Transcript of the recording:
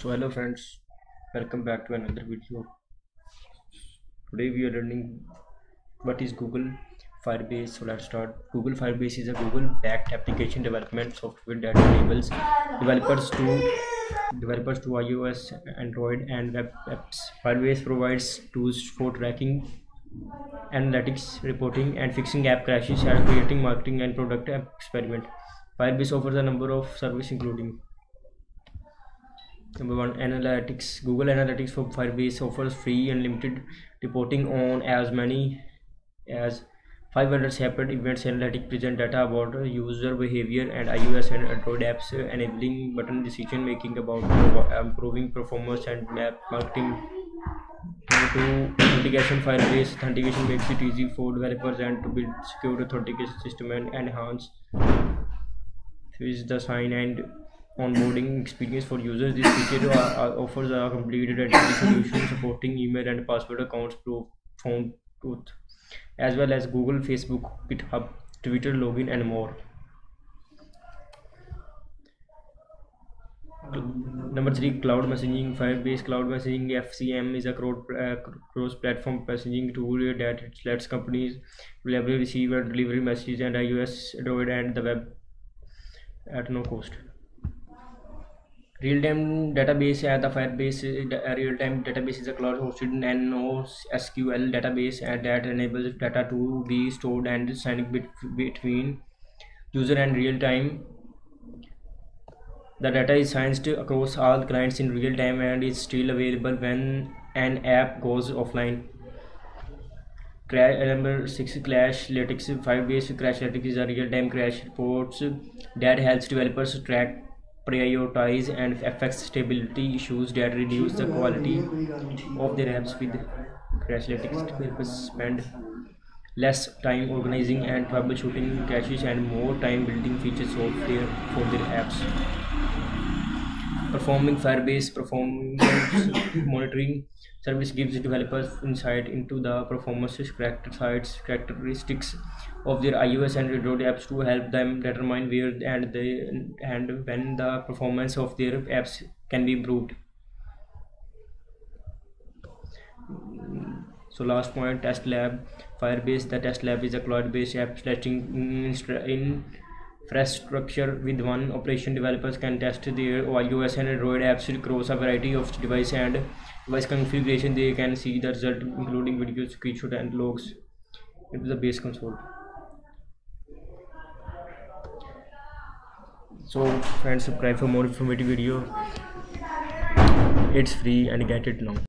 so hello friends. Welcome back to another video. Today we are learning what is google firebase so let's start. Google firebase is a google backed application development software that enables developers to developers to ios android and web apps. Firebase provides tools for tracking analytics reporting and fixing app crashes and creating marketing and product experiment. Firebase offers a number of services including Number one, analytics. Google Analytics for Firebase offers free unlimited reporting on as many as 500 separate events. Analytics present data about user behavior and iOS and Android apps, uh, enabling button decision making about improving performance and map marketing. Number two, authentication. Firebase authentication makes it easy for developers and to build secure authentication system and enhance is the sign and onboarding experience for users. This feature offers a complete identity solution supporting email and password accounts, phone truth, as well as Google, Facebook, GitHub, Twitter login, and more. Number three, cloud messaging. Firebase Cloud Messaging (FCM) is a uh, cross-platform messaging tool that lets companies reliably receive and deliver messages and iOS, Android, and the web at no cost real time data base है Firebase real time data base is a cloud hosted N O S Q L data base and that enable data to be stored and synced between user and real time the data is synced across all clients in real time and is still available when an app goes offline crash number six Crashlytics Firebase Crashlytics real time crash reports that help developers track prioritize and affects stability issues that reduce the quality of their apps with Crashlytics developers spend less time organizing and troubleshooting crashes and more time building features software for their apps. Performing firebase performance monitoring service gives developers insight into the performance characteristics of their iOS and Android apps to help them determine where and they and when the performance of their apps can be improved. So last point, test lab, Firebase. The test lab is a cloud-based app testing infrastructure with one operation. Developers can test their iOS and Android apps across a variety of devices and device configuration. They can see the result, including videos, screenshot, and logs into the base console. so friends subscribe for more informative video it's free and get it now